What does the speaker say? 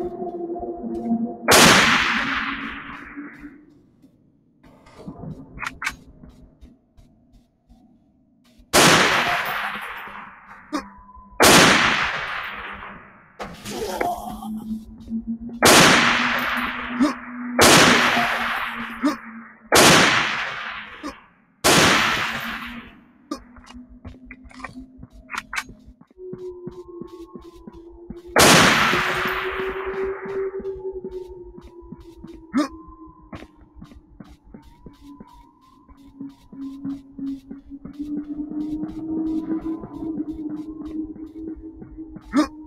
you Huh?